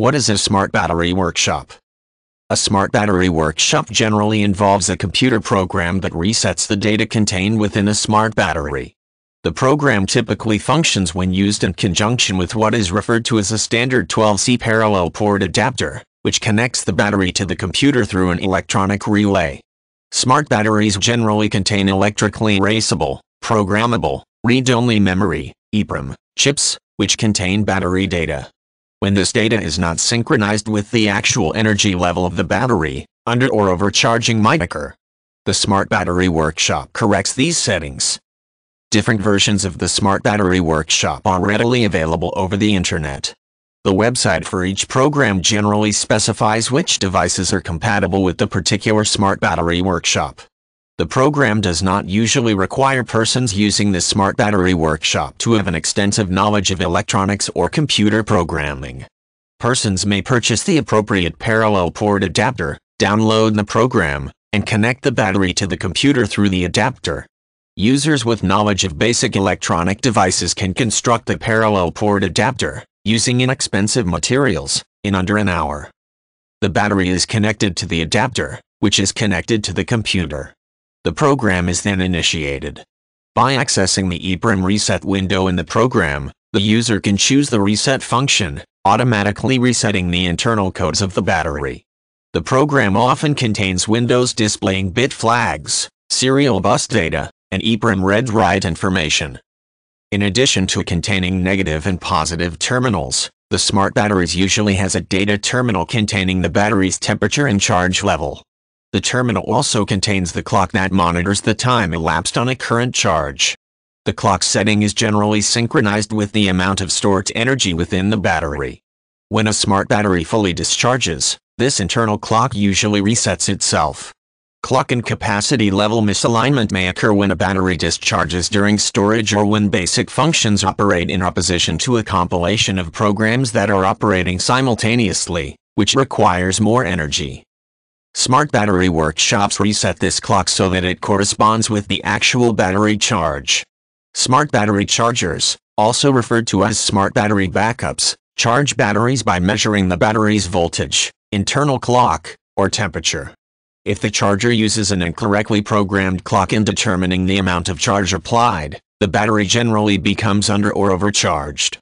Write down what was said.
What is a smart battery workshop? A smart battery workshop generally involves a computer program that resets the data contained within a smart battery. The program typically functions when used in conjunction with what is referred to as a standard 12C parallel port adapter, which connects the battery to the computer through an electronic relay. Smart batteries generally contain electrically erasable, programmable, read-only memory, EEPROM, chips, which contain battery data. When this data is not synchronized with the actual energy level of the battery, under or overcharging might occur. The Smart Battery Workshop corrects these settings. Different versions of the Smart Battery Workshop are readily available over the internet. The website for each program generally specifies which devices are compatible with the particular Smart Battery Workshop. The program does not usually require persons using the Smart Battery Workshop to have an extensive knowledge of electronics or computer programming. Persons may purchase the appropriate parallel port adapter, download the program, and connect the battery to the computer through the adapter. Users with knowledge of basic electronic devices can construct the parallel port adapter, using inexpensive materials, in under an hour. The battery is connected to the adapter, which is connected to the computer. The program is then initiated. By accessing the EEPROM reset window in the program, the user can choose the reset function, automatically resetting the internal codes of the battery. The program often contains windows displaying bit flags, serial bus data, and EEPROM read-write information. In addition to containing negative and positive terminals, the smart batteries usually has a data terminal containing the battery's temperature and charge level. The terminal also contains the clock that monitors the time elapsed on a current charge. The clock setting is generally synchronized with the amount of stored energy within the battery. When a smart battery fully discharges, this internal clock usually resets itself. Clock and capacity level misalignment may occur when a battery discharges during storage or when basic functions operate in opposition to a compilation of programs that are operating simultaneously, which requires more energy. Smart battery workshops reset this clock so that it corresponds with the actual battery charge. Smart battery chargers, also referred to as smart battery backups, charge batteries by measuring the battery's voltage, internal clock, or temperature. If the charger uses an incorrectly programmed clock in determining the amount of charge applied, the battery generally becomes under or overcharged.